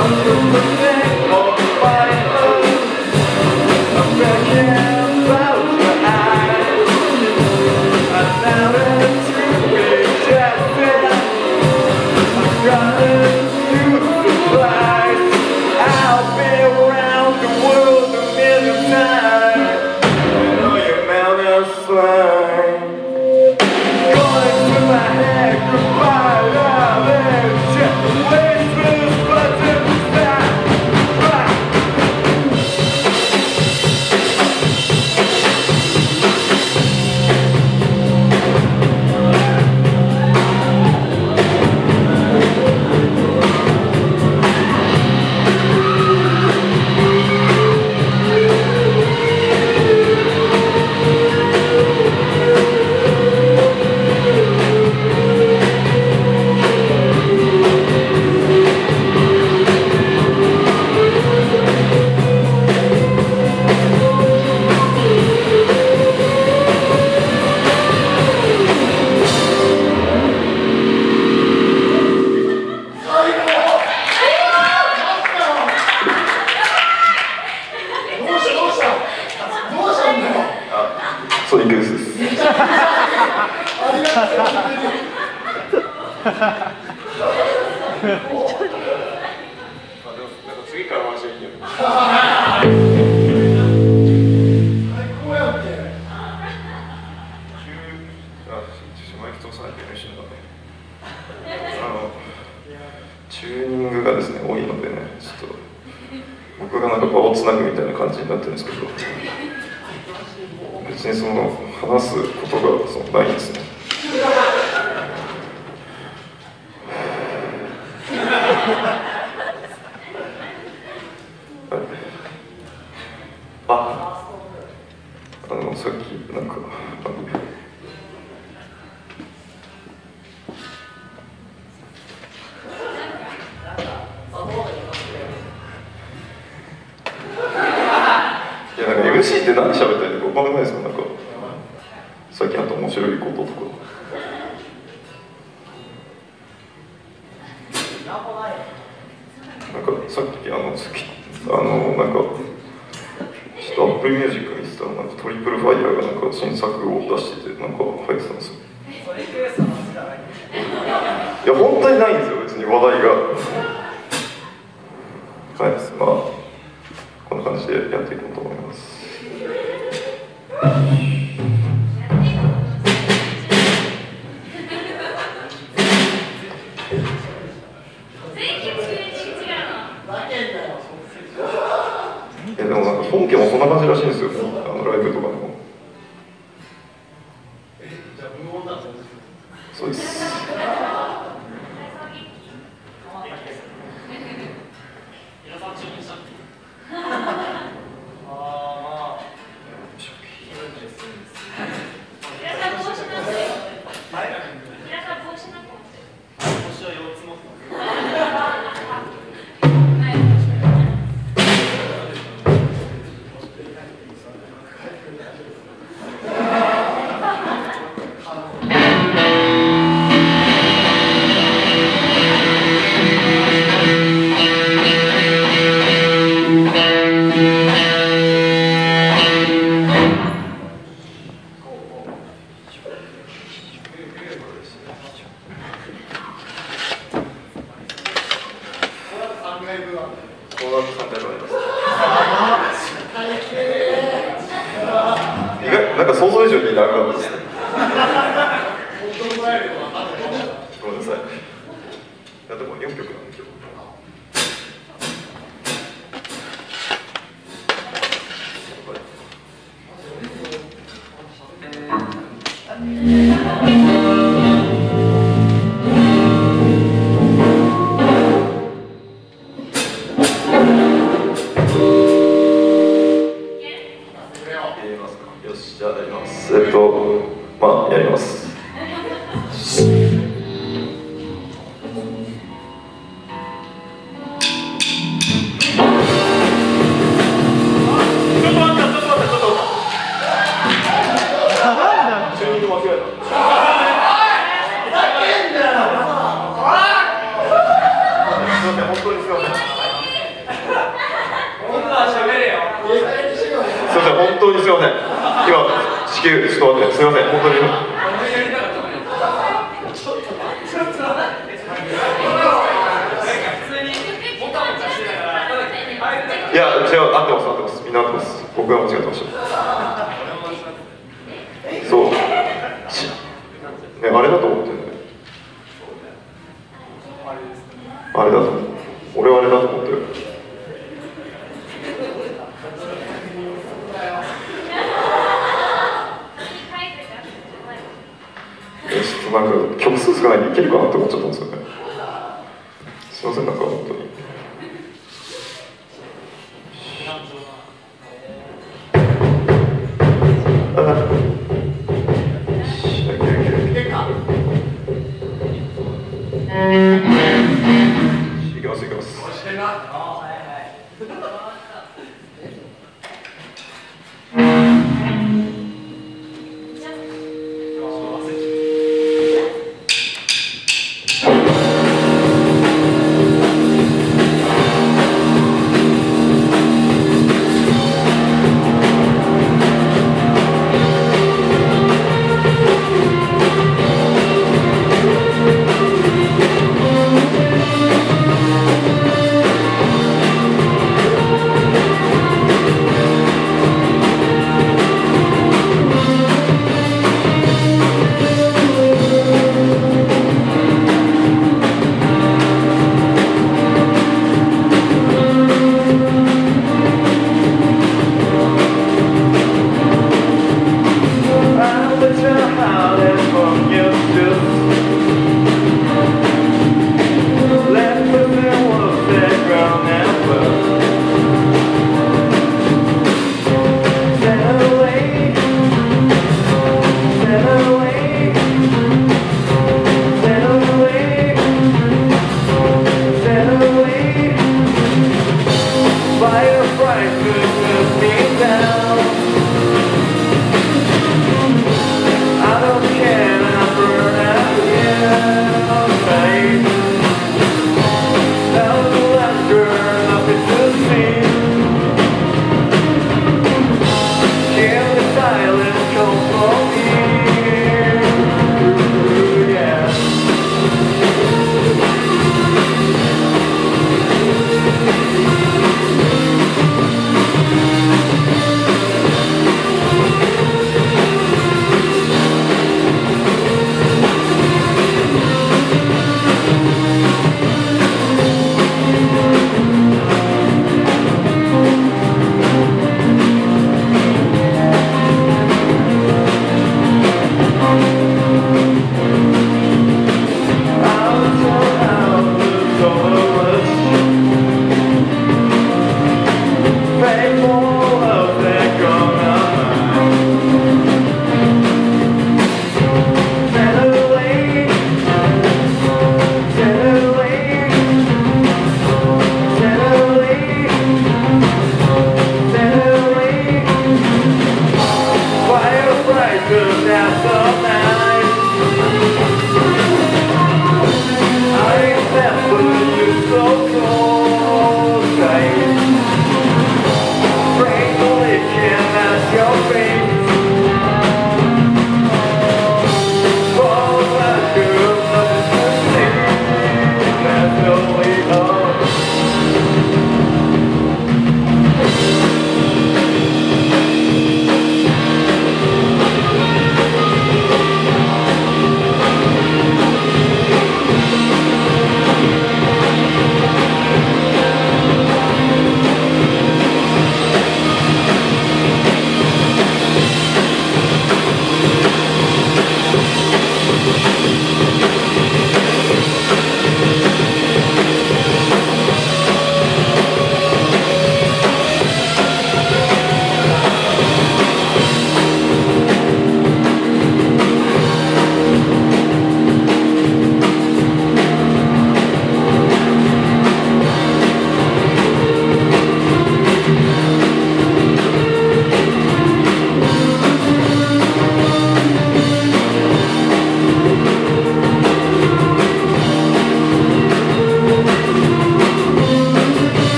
어. がなんか場をつなぐみたいな感じになってるんですけど別にその話すことがそのないんですね。いや本当にないんですよ別に話題が。はいまあこんな感じでやっていこうと思います。あ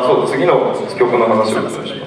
あそう次の曲の話をしましょう。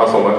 あそう